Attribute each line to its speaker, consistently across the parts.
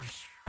Speaker 1: you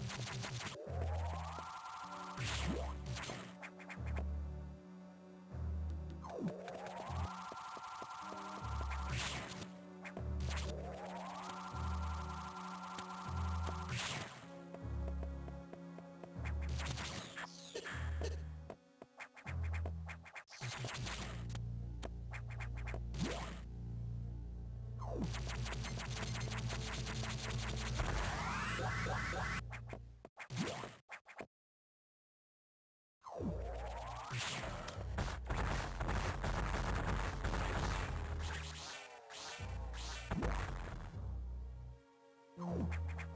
Speaker 1: you
Speaker 2: Thank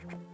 Speaker 2: you.